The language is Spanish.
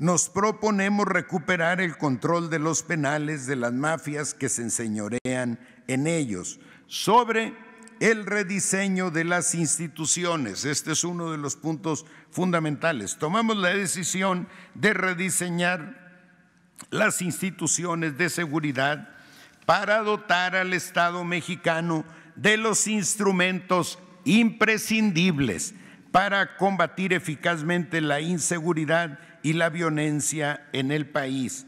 nos proponemos recuperar el control de los penales de las mafias que se enseñorean en ellos, sobre el rediseño de las instituciones. Este es uno de los puntos fundamentales. Tomamos la decisión de rediseñar las instituciones de seguridad para dotar al Estado mexicano de los instrumentos imprescindibles para combatir eficazmente la inseguridad y la violencia en el país.